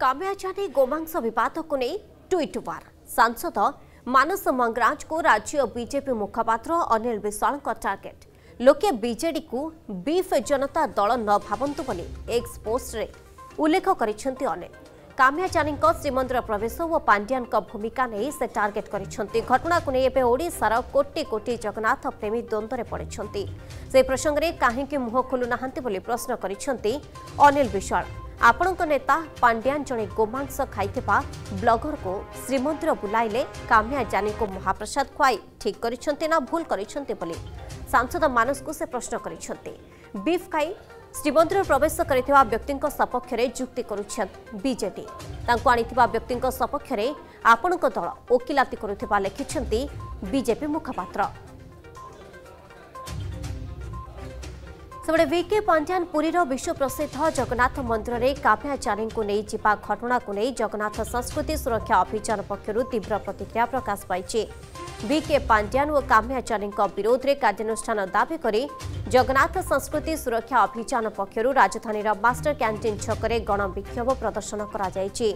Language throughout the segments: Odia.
କାମିଆଚାରୀ ଗୋମାଂସ ବିବାଦକୁ ନେଇ ଟ୍ୱିଟ୍ ୱାର୍ ସାଂସଦ ମାନସ ମଙ୍ଗରାଜଙ୍କୁ ରାଜ୍ୟ ବିଜେପି ମୁଖପାତ୍ର ଅନିଲ ବିଶ୍ୱାଳଙ୍କ ଟାର୍ଗେଟ୍ ଲୋକେ ବିଜେଡିକୁ ବିଫ୍ ଜନତା ଦଳ ନ ଭାବନ୍ତୁ ବୋଲି ଏକ୍ସ ପୋଷ୍ଟରେ ଉଲ୍ଲେଖ କରିଛନ୍ତି ଅନିଲ କାମିଆଚାରୀଙ୍କ ଶ୍ରୀମନ୍ଦିର ପ୍ରବେଶ ଓ ପାଣ୍ଡିଆନଙ୍କ ଭୂମିକା ନେଇ ସେ ଟାର୍ଗେଟ୍ କରିଛନ୍ତି ଘଟଣାକୁ ନେଇ ଏବେ ଓଡ଼ିଶାର କୋଟି କୋଟି ଜଗନ୍ନାଥ ପ୍ରେମୀ ଦ୍ୱନ୍ଦ୍ୱରେ ପଡ଼ିଛନ୍ତି ସେହି ପ୍ରସଙ୍ଗରେ କାହିଁକି ମୁହଁ ଖୋଲୁନାହାନ୍ତି ବୋଲି ପ୍ରଶ୍ନ କରିଛନ୍ତି ଅନିଲ ବିଶ୍ୱାଳ ଆପଣଙ୍କ ନେତା ପାଣ୍ଡିଆନ ଜଣେ ଗୋମାଂସ ଖାଇଥିବା ବ୍ଲଗରକୁ ଶ୍ରୀମନ୍ଦିର ବୁଲାଇଲେ କାମିଆ ଜାନିଙ୍କୁ ମହାପ୍ରସାଦ ଖୁଆଇ ଠିକ୍ କରିଛନ୍ତି ନା ଭୁଲ କରିଛନ୍ତି ବୋଲି ସାଂସଦ ମାନସକୁ ସେ ପ୍ରଶ୍ନ କରିଛନ୍ତି। ବିଫ୍ ଖାଇ ଶ୍ରୀମନ୍ଦିର ପ୍ରବେଶ କରିଥିବା ବ୍ୟକ୍ତିଙ୍କ ସପକ୍ଷରେ ଯୁକ୍ତି କରୁଛନ୍ତି ବିଜେଡି। ତାଙ୍କୁ ଆଣିଥିବା ବ୍ୟକ୍ତିଙ୍କ ସପକ୍ଷରେ ଆପଣଙ୍କ ଦଳ ଓକିଲାତି କରୁଥିବା ଲେଖିଛନ୍ତି ବିଜେପି ମୁଖପାତ୍ର। ସେପଟେ ଭିକେ ପାଣ୍ଡିଆନ ପୁରୀର ବିଶ୍ୱ ପ୍ରସିଦ୍ଧ ଜଗନ୍ନାଥ ମନ୍ଦିରରେ କାମ୍ୟାଚାରୀଙ୍କୁ ନେଇ ଯିବା ଘଟଣାକୁ ନେଇ ଜଗନ୍ନାଥ ସଂସ୍କୃତି ସୁରକ୍ଷା ଅଭିଯାନ ପକ୍ଷରୁ ତୀବ୍ର ପ୍ରତିକ୍ରିୟା ପ୍ରକାଶ ପାଇଛି। ଭିକେ ପାଣ୍ଡିଆନ ଓ କାମ୍ୟାଚାରୀଙ୍କ ବିରୋଧରେ କାର୍ଯ୍ୟାନୁଷ୍ଠାନ ଦାବି କରି ଜଗନ୍ନାଥ ସଂସ୍କୃତି ସୁରକ୍ଷା ଅଭିଯାନ ପକ୍ଷରୁ ରାଜଧାନୀର ମାଷ୍ଟର କ୍ୟାଣ୍ଟିନ୍ ଛକରେ ଗଣବିକ୍ଷୋଭ ପ୍ରଦର୍ଶନ କରାଯାଇଛି।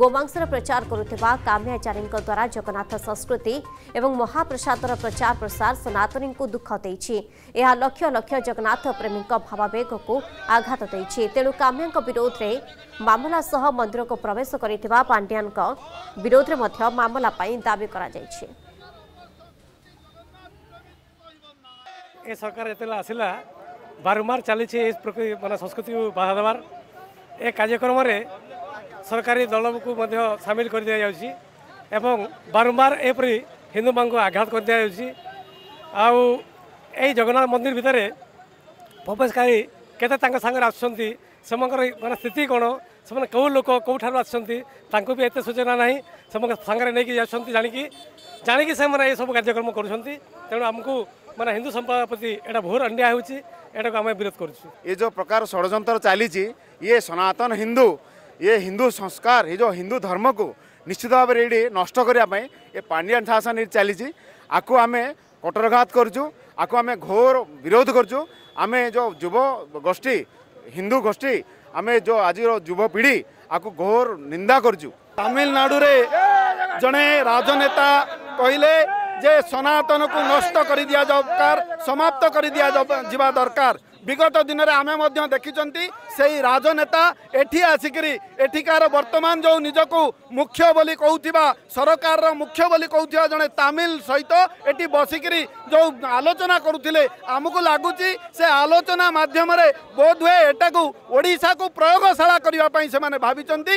ଗୋମାଂସର ପ୍ରଚାର କରୁଥିବା କାମ୍ୟାଚାରୀଙ୍କ ଦ୍ୱାରା ଜଗନ୍ନାଥ ସଂସ୍କୃତି ଏବଂ ମହାପ୍ରସାଦର ପ୍ରଚାର ପ୍ରସାର ସନାତନୀଙ୍କୁ ଦୁଃଖ ଦେଇଛି। ଏହା ଲକ୍ଷ ଲକ୍ଷ ଜଗନ୍ନାଥ ପ୍ରେମୀଙ୍କ ଭାବାବେଗକୁ ଆଘାତ ଦେଇଛି। ତେଣୁ କାମ୍ୟାଙ୍କ ବିରୋଧରେ ମାମଲା ସହ ମନ୍ଦିରକୁ ପ୍ରବେଶ କରିଥିବା ପାଣ୍ଡିଆନଙ୍କ ବିରୋଧରେ ମଧ୍ୟ ମାମଲା ପାଇଁ ଦାବି କରାଯାଇଛି। ଏ ସରକାର ଯେତେବେଳେ ଆସିଲା ବାରମ୍ବାର ଚାଲିଛି ଏ ପ୍ରକୃତି ମାନେ ସଂସ୍କୃତିକୁ ବାଧା ଦେବାର ଏ କାର୍ଯ୍ୟକ୍ରମରେ ସରକାରୀ ଦଳକୁ ମଧ୍ୟ ସାମିଲ କରିଦିଆଯାଉଛି ଏବଂ ବାରମ୍ବାର ଏପରି ହିନ୍ଦୁମାନଙ୍କୁ ଆଘାତ କରିଦିଆଯାଉଛି ଆଉ ଏଇ ଜଗନ୍ନାଥ ମନ୍ଦିର ଭିତରେ ପ୍ରବେଶକାରୀ କେତେ ତାଙ୍କ ସାଙ୍ଗରେ ଆସୁଛନ୍ତି ସେମାନଙ୍କର ମାନେ ସ୍ଥିତି କ'ଣ ସେମାନେ କେଉଁ ଲୋକ କେଉଁଠାରୁ ଆସୁଛନ୍ତି ତାଙ୍କୁ ବି ଏତେ ସୂଚନା ନାହିଁ ସେମାନଙ୍କ ସାଙ୍ଗରେ ନେଇକି ଯାଉଛନ୍ତି ଜାଣିକି ଜାଣିକି ସେମାନେ ଏସବୁ କାର୍ଯ୍ୟକ୍ରମ କରୁଛନ୍ତି। ତେଣୁ ଆମକୁ মানে হিন্দু সম্প্রদায় প্রতি এটা ঘোর অন্যায় হচ্ছে এটাকে আমি বিরোধ করছি এ যে প্রকার ষড়যন্ত্র চালিছি ইয়ে সনাতন হিন্দু ইয়ে হিন্দু সংস্কার এই যে হিন্দু ধর্মকু নিশ্চিত ভাবে এটি নষ্ট করা এ পাণ্ডিয়া শাসন এটি চালিছি আকু আমি কঠোরঘাত করছু আকু আমি ঘোর বিরোধ করছু আমি যে যুব গোষ্ঠী হিন্দু গোষ্ঠী আমি যে আজির যুবপিঢ়ি আকু ঘোর নিন্দা করছু তামিলনাড়ুরে জনে রাজনেতা কহিলে ଯେ ସନାତନକୁ ନଷ୍ଟ କରିଦିଆ ଦରକାର ସମାପ୍ତ କରି ଦିଆଯିବା ଦରକାର। ବିଗତ ଦିନରେ ଆମେ ମଧ୍ୟ ଦେଖିଛନ୍ତି ସେଇ ରାଜନେତା ଏଠି ଆସିକରି ଏଠିକାର ବର୍ତ୍ତମାନ ଯେଉଁ ନିଜକୁ ମୁଖ୍ୟ ବୋଲି କହୁଥିବା ସରକାରର ମୁଖ୍ୟ ବୋଲି କହୁଥିବା ଜଣେ ତାମିଲ ସହିତ ଏଠି ବସିକରି ଯେଉଁ ଆଲୋଚନା କରୁଥିଲେ ଆମକୁ ଲାଗୁଛି ସେ ଆଲୋଚନା ମାଧ୍ୟମରେ ବୋଧହୁଏ ଏଟାକୁ ଓଡ଼ିଶାକୁ ପ୍ରୟୋଗଶାଳା କରିବା ପାଇଁ ସେମାନେ ଭାବିଛନ୍ତି।